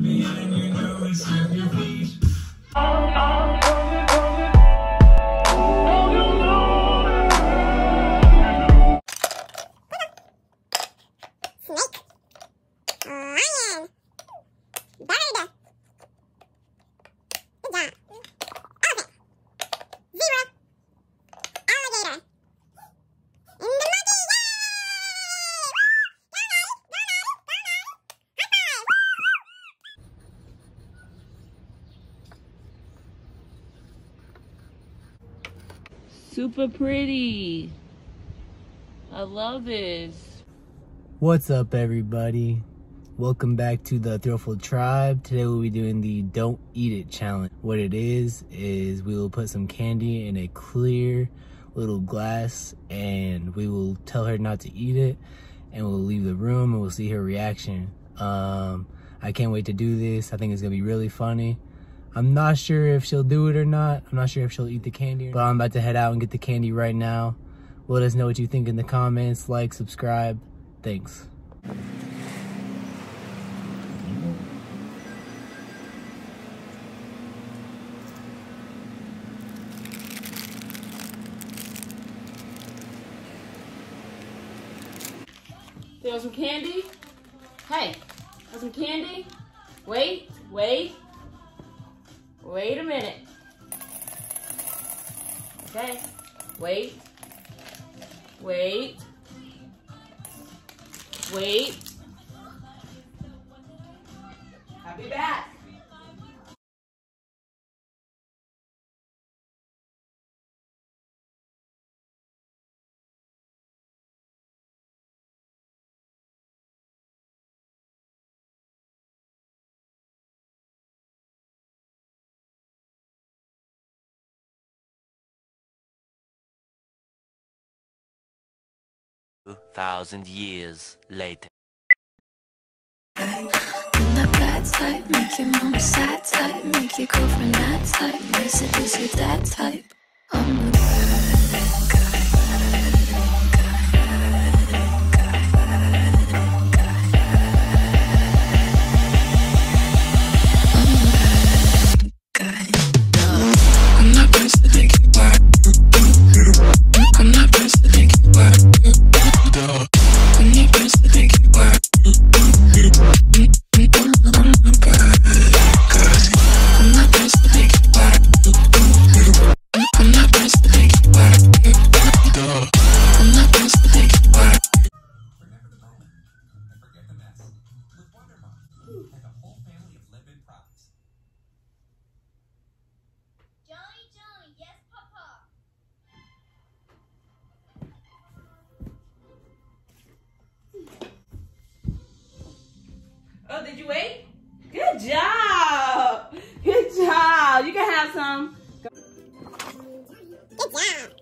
Snake. Super pretty. I love this. What's up, everybody? Welcome back to the Thrillful Tribe. Today we'll be doing the Don't Eat It challenge. What it is, is we will put some candy in a clear little glass and we will tell her not to eat it and we'll leave the room and we'll see her reaction. Um, I can't wait to do this. I think it's gonna be really funny. I'm not sure if she'll do it or not. I'm not sure if she'll eat the candy, but I'm about to head out and get the candy right now. Let us know what you think in the comments. Like, subscribe. Thanks. There was some candy. Hey, want some candy? Wait, wait. Wait a minute. Okay, wait. Wait. Wait. I'll be back. Thousand years later. Type, make your sad type, make your girlfriend that type, type? I'm the did you wait? Good job. Good job. You can have some. Good job.